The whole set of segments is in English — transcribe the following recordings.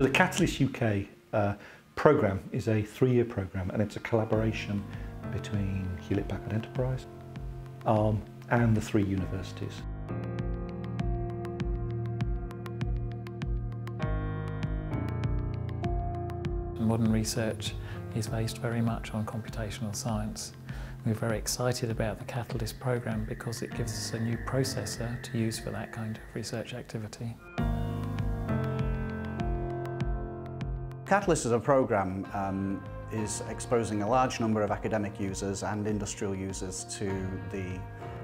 The Catalyst UK uh, programme is a three-year programme and it's a collaboration between Hewlett Packard Enterprise, ARM and the three universities. Modern research is based very much on computational science. We're very excited about the Catalyst programme because it gives us a new processor to use for that kind of research activity. Catalyst as a programme um, is exposing a large number of academic users and industrial users to the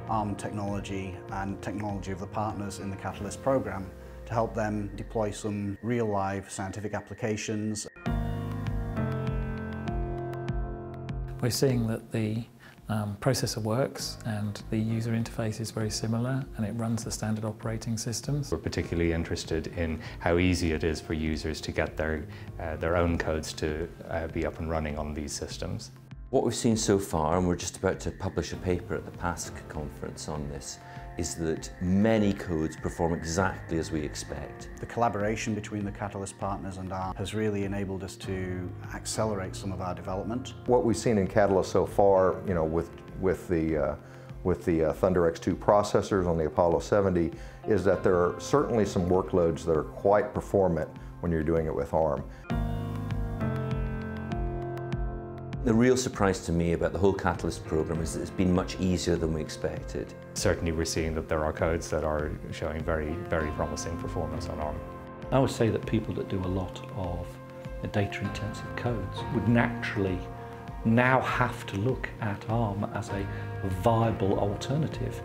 ARM technology and technology of the partners in the Catalyst programme to help them deploy some real live scientific applications. We're seeing that the um, processor works and the user interface is very similar and it runs the standard operating systems. We're particularly interested in how easy it is for users to get their, uh, their own codes to uh, be up and running on these systems. What we've seen so far, and we're just about to publish a paper at the PASC conference on this, is that many codes perform exactly as we expect. The collaboration between the Catalyst partners and ARM has really enabled us to accelerate some of our development. What we've seen in Catalyst so far, you know, with, with the, uh, with the uh, Thunder X2 processors on the Apollo 70 is that there are certainly some workloads that are quite performant when you're doing it with ARM. The real surprise to me about the whole Catalyst program is that it's been much easier than we expected. Certainly we're seeing that there are codes that are showing very, very promising performance on ARM. I would say that people that do a lot of data intensive codes would naturally now have to look at ARM as a viable alternative.